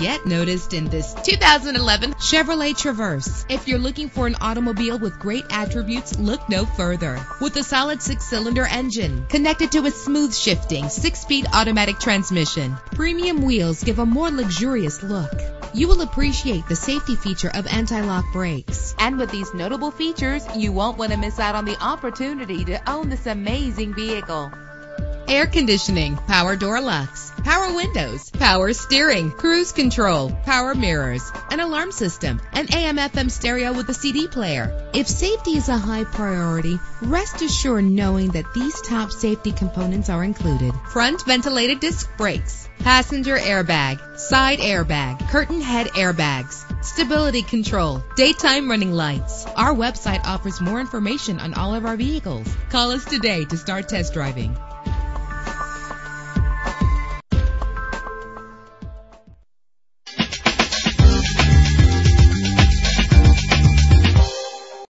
yet noticed in this 2011 Chevrolet Traverse. If you're looking for an automobile with great attributes, look no further. With a solid six-cylinder engine connected to a smooth shifting six-speed automatic transmission, premium wheels give a more luxurious look. You will appreciate the safety feature of anti-lock brakes. And with these notable features, you won't want to miss out on the opportunity to own this amazing vehicle. Air conditioning, power door locks, power windows, power steering, cruise control, power mirrors, an alarm system, an AM FM stereo with a CD player. If safety is a high priority, rest assured knowing that these top safety components are included. Front ventilated disc brakes, passenger airbag, side airbag, curtain head airbags, stability control, daytime running lights. Our website offers more information on all of our vehicles. Call us today to start test driving.